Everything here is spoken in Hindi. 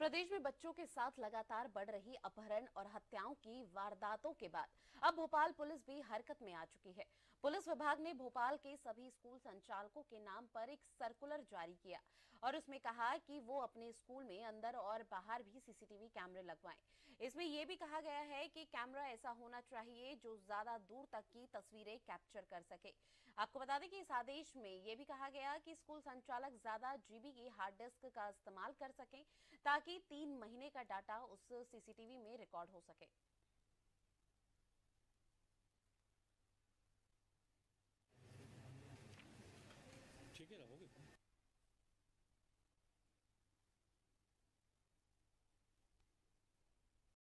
प्रदेश में बच्चों के साथ लगातार बढ़ रही अपहरण और हत्याओं की वारदातों के बाद अब भोपाल पुलिस भी हरकत में आ चुकी है। पुलिस विभाग ने भोपाल के सभी स्कूल संचालकों के नाम पर एक सर्कुलर जारी किया। और उसमें कहा कि वो अपने स्कूल में अंदर और बाहर भी सीसीटीवी कैमरे लगवाएँ। इसमें यह भी कहा गया है कि कैमरा ऐसा होना चाहिए जो ज़्यादा दूर तक की तस्वीरें कैप्चर कर सके। आपको बता दें कि इस आदेश में यह भी कहा गया कि स्कूल संचालक ज़्यादा जीबी की हार्ड डिस्क का इस्तेमाल कर सके ताकि तीन महीने का डाटा उस सीसीटीवी में रिकॉर्ड हो सके। ठीक है